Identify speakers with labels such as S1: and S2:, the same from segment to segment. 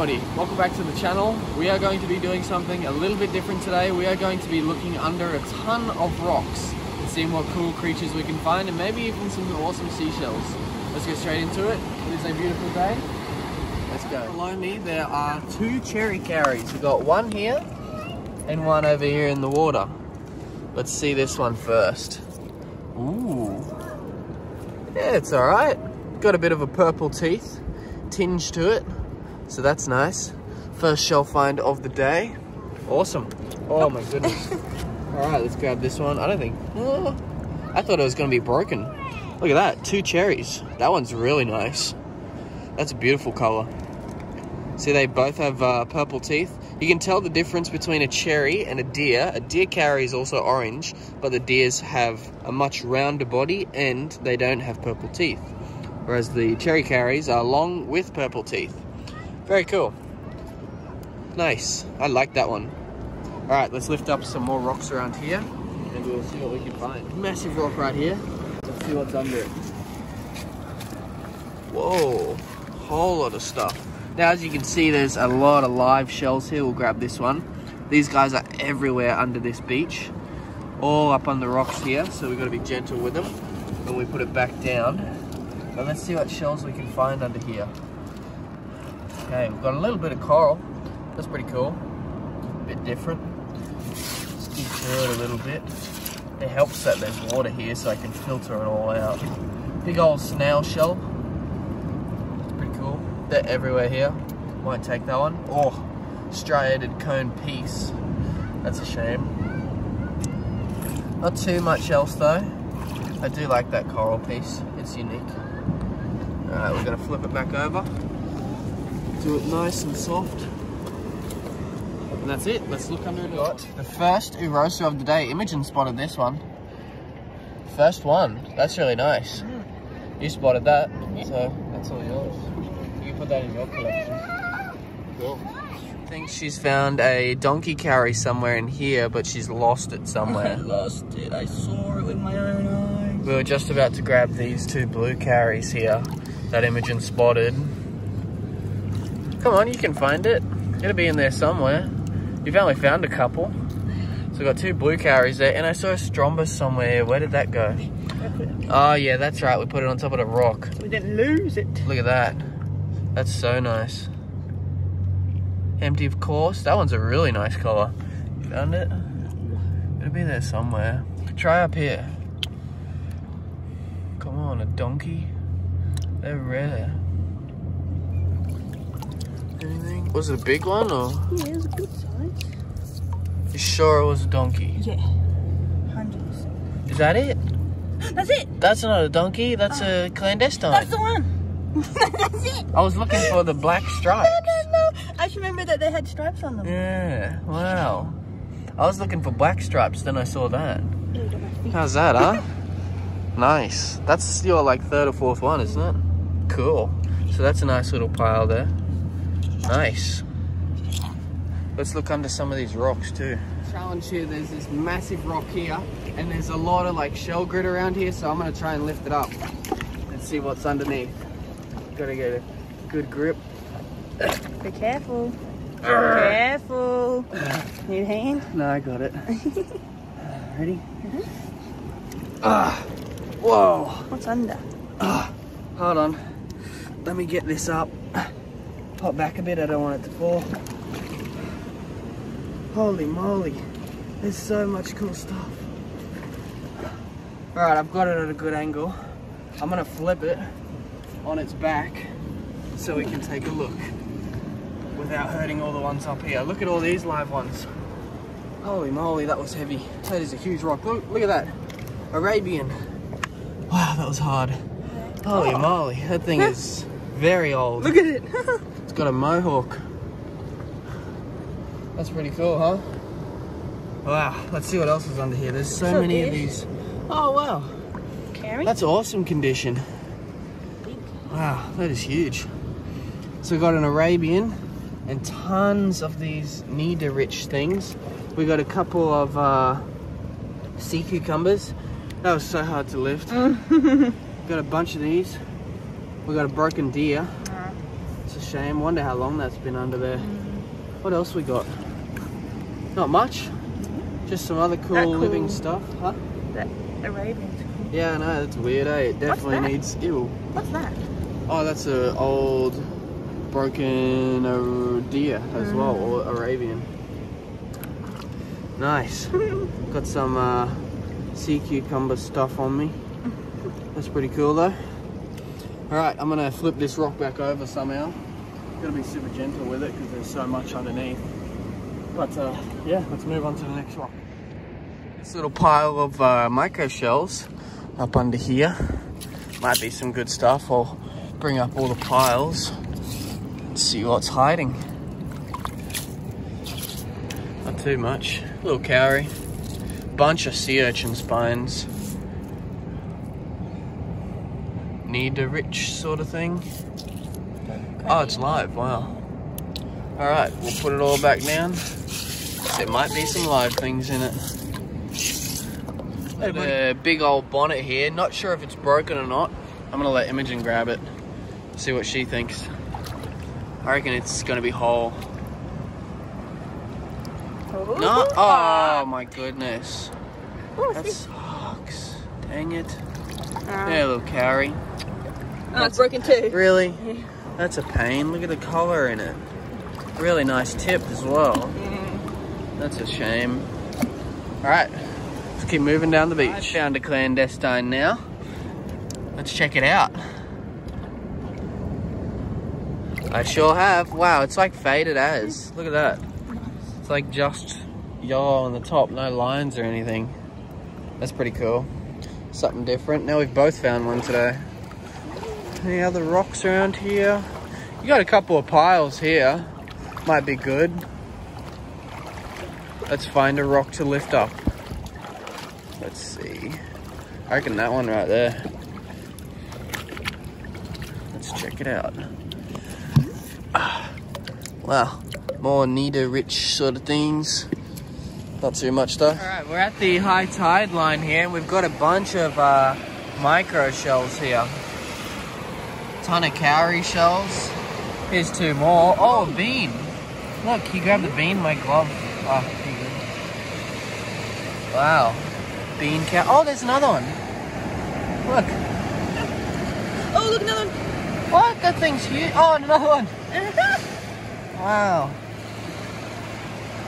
S1: everybody, welcome back to the channel. We are going to be doing something a little bit different today. We are going to be looking under a ton of rocks and seeing what cool creatures we can find and maybe even some awesome seashells. Let's get straight into it. It is a beautiful day. Let's go. Below me there are two cherry cowries. We've got one here and one over here in the water. Let's see this one first. Ooh. Yeah, it's alright. Got a bit of a purple teeth tinge to it. So that's nice. First shell find of the day. Awesome. Oh my goodness. Alright, let's grab this one. I don't think... Oh, I thought it was going to be broken. Look at that. Two cherries. That one's really nice. That's a beautiful color. See, they both have uh, purple teeth. You can tell the difference between a cherry and a deer. A deer cowrie is also orange, but the deers have a much rounder body and they don't have purple teeth. Whereas the cherry cowries are long with purple teeth. Very cool. Nice. I like that one. All right, let's lift up some more rocks around here and we'll see what we can find. Massive rock right here. Let's see what's under it. Whoa, whole lot of stuff. Now, as you can see, there's a lot of live shells here. We'll grab this one. These guys are everywhere under this beach, all up on the rocks here, so we've got to be gentle with them when we put it back down. But let's see what shells we can find under here. Okay, we've got a little bit of coral. That's pretty cool. A bit different. Stick through it a little bit. It helps that there's water here so I can filter it all out. Big old snail shell. Pretty cool. They're everywhere here. Won't take that one. Oh, striated cone piece. That's a shame. Not too much else though. I do like that coral piece. It's unique. Alright, we're gonna flip it back over. Do it nice and soft. And that's it. Let's look under it. Got the first Erosa of the day. Imogen spotted this one. First one. That's really nice. Mm. You spotted that, so that's all yours. You can put that in your collection. Cool. I think she's found a donkey cowrie somewhere in here, but she's lost it somewhere.
S2: I lost it. I saw it with my own eyes.
S1: We were just about to grab these two blue cowries here that Imogen spotted. Come on, you can find it. It'll be in there somewhere. You've only found a couple. So we've got two blue cowries there, and I saw a strombus somewhere. Where did that go? Oh yeah, that's right. We put it on top of the rock.
S2: We didn't lose it.
S1: Look at that. That's so nice. Empty, of course. That one's a really nice color. Found it? It'll be there somewhere. Try up here. Come on, a donkey. They're rare. Anything? Was it a big one or?
S2: Yeah, it was a good size.
S1: You sure it was a donkey?
S2: Yeah. 100%.
S1: Is that it?
S2: That's it.
S1: That's not a donkey. That's a oh. clandestine.
S2: That's the one. That's it.
S1: I was looking for the black stripe.
S2: No, no, no. I just remember that they had stripes on them.
S1: Yeah. Wow. I was looking for black stripes. Then I saw that.
S2: Ew, got my feet.
S1: How's that, huh? nice. That's your like third or fourth one, isn't it? Cool. So that's a nice little pile there. Nice. Let's look under some of these rocks too. Challenge here, there's this massive rock here and there's a lot of like shell grit around here so I'm gonna try and lift it up and see what's underneath. Gotta get a good grip.
S2: Be careful. Careful. Need a hand?
S1: No, I got it. Ready? Ah, whoa.
S2: What's under?
S1: Ah, hold on. Let me get this up. Pop back a bit, I don't want it to fall. Holy moly. There's so much cool stuff. Alright, I've got it at a good angle. I'm gonna flip it on its back so we can take a look without hurting all the ones up here. Look at all these live ones. Holy moly, that was heavy. That is a huge rock. Look, look at that. Arabian. Wow, that was hard. Holy oh. moly, that thing is very old.
S2: Look at it.
S1: It's got a mohawk. That's pretty cool, huh? Wow, let's see what else is under here. There's so
S2: So
S1: many of these. Oh, wow.
S2: Cowrie?
S1: That's awesome condition. Wow, that is huge. So we got an Arabian and tons of these Nida-rich things. We got a couple of uh, sea cucumbers. That was so hard to lift. got a bunch of these. We got a broken deer. Shame. Wonder how long that's been under there. What else we got? Not much. Just some other cool,
S2: That
S1: living stuff, huh?
S2: The Arabians.
S1: Yeah, I know, that's weird, eh? It definitely
S2: that?
S1: needs. Ew.
S2: What's that?
S1: Oh, that's a old broken uh, deer as well, or Arabian. Nice. Got some uh, sea cucumber stuff on me. That's pretty cool though. Alright, I'm gonna flip this rock back over somehow. Gotta be super gentle with it because there's so much underneath. But uh, yeah, let's move on to the next rock. This little pile of uh, micro shells up under here. Might be some good stuff. I'll bring up all the piles and see what's hiding. Not too much. A little cowrie. Bunch of sea urchin spines. Need a rich sort of thing. Oh, it's live. Wow. All right, we'll put it all back down. There might be some live things in it. A big old bonnet here. Not sure if it's broken or not. I'm gonna let Imogen grab it. See what she thinks. I reckon it's gonna be whole. No? Oh my goodness.
S2: Oh,
S1: That sucks. Dang it.
S2: Uh,
S1: Yeah, little cowrie.
S2: oh, it's broken too.
S1: Really? That's a pain. Look at the color in it. Really nice tip as well. That's a shame. Alright, let's keep moving down the beach. I found a clandestine now. Let's check it out. I sure have. Wow, it's like faded as. Look at that. It's like just yellow on the top, no lines or anything. That's pretty cool. Something different. Now we've both found one today. Any other rocks around here? You got a couple of piles here. Might be good. Let's find a rock to lift up. Let's see. I reckon that one right there. Let's check it out. Wow, more Nita rich sort of things. Not too much though. Alright, we're at the high tide line here and we've got a bunch of uh, micro shells here. Ton of cowrie shells. Here's two more. Oh, a bean. Look, he grabbed the bean in my glove. Oh. Wow. Bean cow. Oh, there's another one. Look.
S2: Oh, look, another one.
S1: What? That thing's huge. Oh, another one. Wow.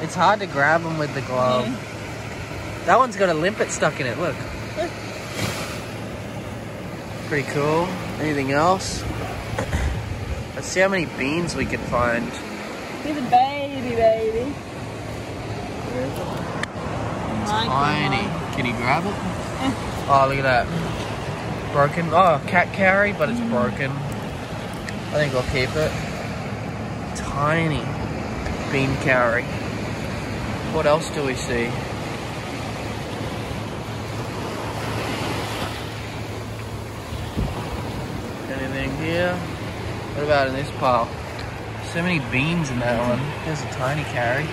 S1: It's hard to grab them with the glove. That one's got a limpet stuck in it, look. Pretty cool. Anything else? Let's see how many beans we can find.
S2: He's a baby, baby.
S1: Tiny. Can you grab it? Oh, look at that. Broken. Oh, cat cowrie, but it's mm-hmm. broken. I think I'll keep it. Tiny bean cowrie. What else do we see? Anything here? What about in this pile? So many beans in that one. There's a tiny cowrie.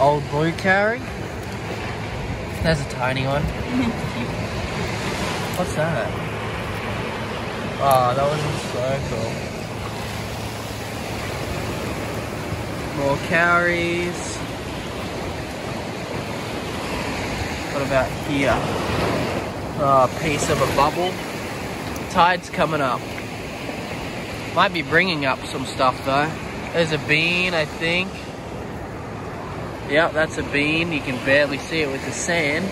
S1: Old blue cowrie. There's a tiny one. What's that? Oh, that was so cool. More cowries. What about here? A piece of a bubble. Tide's coming up. Might be bringing up some stuff though. There's a bean, I think. Yep, that's a bean. You can barely see it with the sand.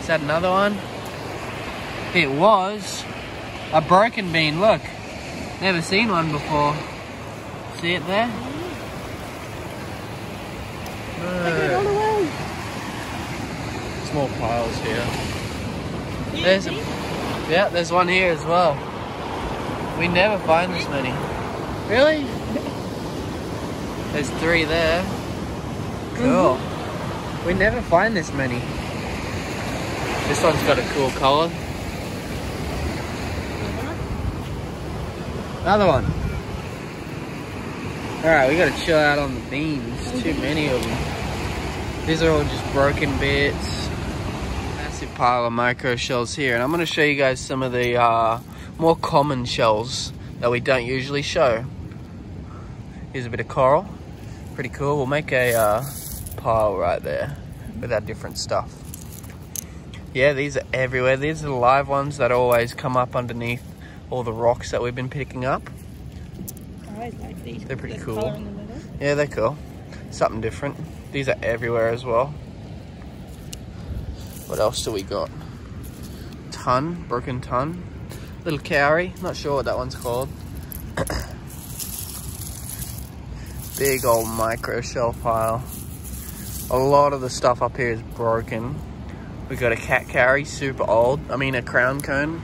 S1: Is that another one? It was a broken bean. Look, never seen one before. See it there? No. Small piles here. There's a? Yeah, there's one here as well. We never find this many. Really? There's three there. Mm-hmm. Cool. We never find this many. This one's got a cool color. Another one. Alright, we gotta chill out on the beans. Too many of them. These are all just broken bits. Pile of micro shells here. And I'm gonna show you guys some of the uh, more common shells that we don't usually show. Here's a bit of coral. Pretty cool. We'll make a uh, pile right there with our different stuff. Yeah, these are everywhere. These are the live ones that always come up underneath all the rocks that we've been picking up.
S2: I always like these.
S1: They're pretty cool.
S2: the.
S1: Yeah, they're cool. Something different. These are everywhere as well. What else do we got? Ton, broken ton. Little cowrie, not sure what that one's called. Big old micro shell pile. A lot of the stuff up here is broken. We got a cat cowrie, super old. I mean a crown cone.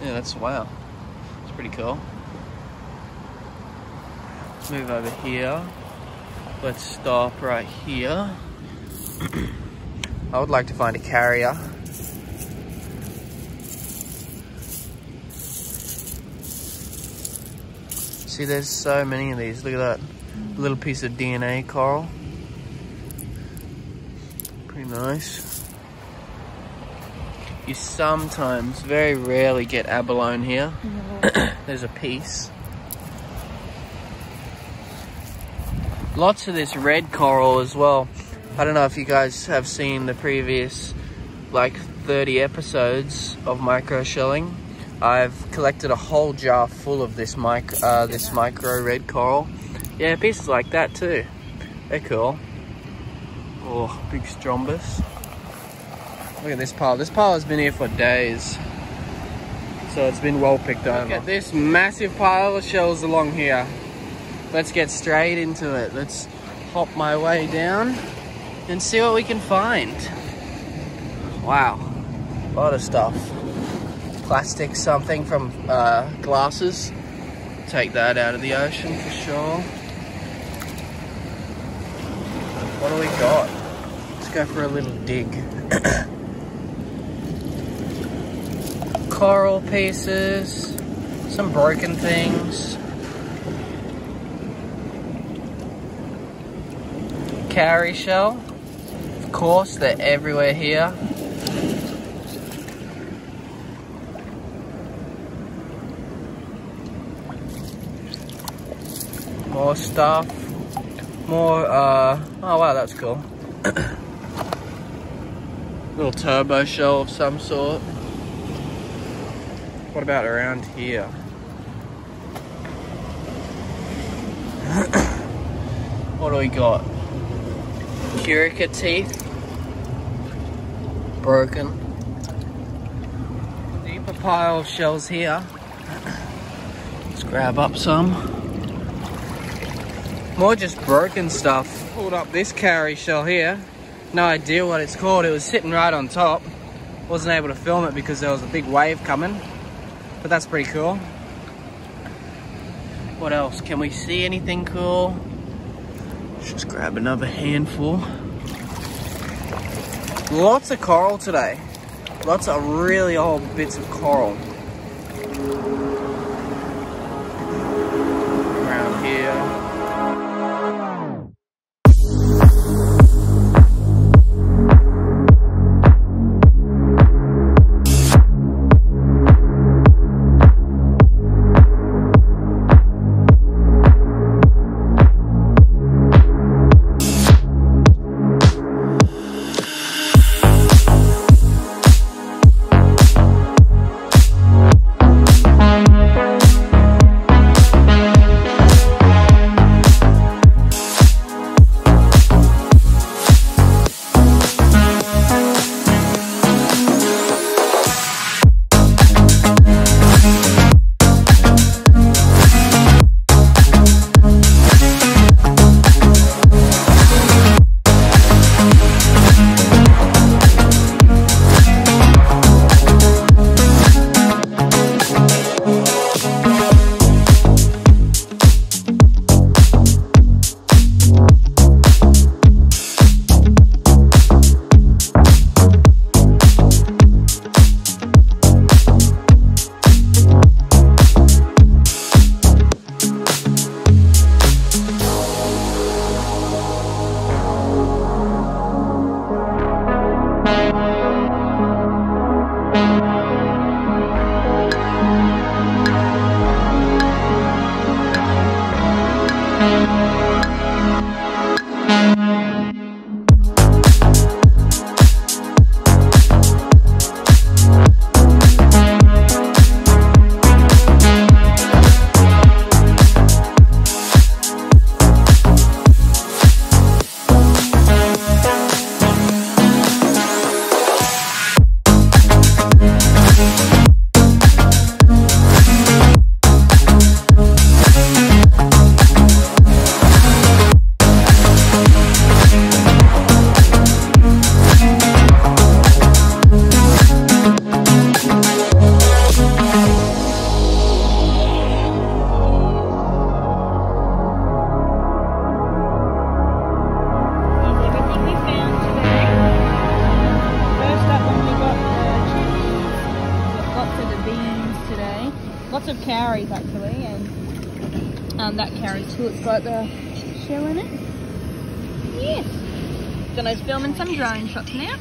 S1: Yeah, that's wow. It's pretty cool. Let's move over here. Let's stop right here. I would like to find a carrier. See, there's so many of these. Look at that little piece of DNA coral. Pretty nice. You sometimes, very rarely get abalone here. There's a piece. Lots of this red coral as well. I don't know if you guys have seen the previous like 30 episodes of micro shelling. I've collected a whole jar full of this mic uh, this micro red coral. Yeah, pieces like that too. They're cool. Oh, big strombus. Look at this pile. This pile has been here for days. So it's been well picked over. Look at this massive pile of shells along here. Let's get straight into it. Let's hop my way down and see what we can find. Wow, a lot of stuff. Plastic something from uh, glasses. Take that out of the ocean for sure. What do we got? Let's go for a little dig. Coral pieces, some broken things. Cowrie shell. Of course, they're everywhere here. More stuff. More, uh, oh wow, that's cool. Little turbo shell of some sort. What about around here? what do we got? Curica teeth. Broken. Deeper pile of shells here. Let's grab up some. More just broken stuff. Pulled up this cowrie shell here. No idea what it's called. It was sitting right on top. Wasn't able to film it because there was a big wave coming. But that's pretty cool. What else? Can we see anything cool? Just grab another handful. Lots of coral today. Lots of really old bits of coral. Around here.
S2: That. It's got the shell in it. Yes. Jono's filming some drone shots now.